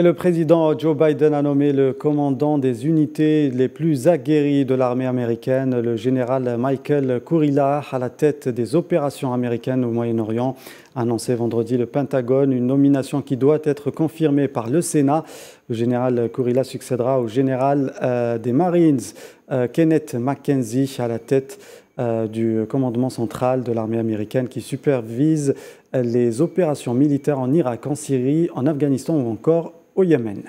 Le président Joe Biden a nommé le commandant des unités les plus aguerries de l'armée américaine, le général Michael Kurilla, à la tête des opérations américaines au Moyen-Orient. Annoncé vendredi le Pentagone, une nomination qui doit être confirmée par le Sénat. Le général Kurilla succédera au général euh, des Marines, euh, Kenneth McKenzie, à la tête euh, du commandement central de l'armée américaine qui supervise les opérations militaires en Irak, en Syrie, en Afghanistan ou encore au Yémen.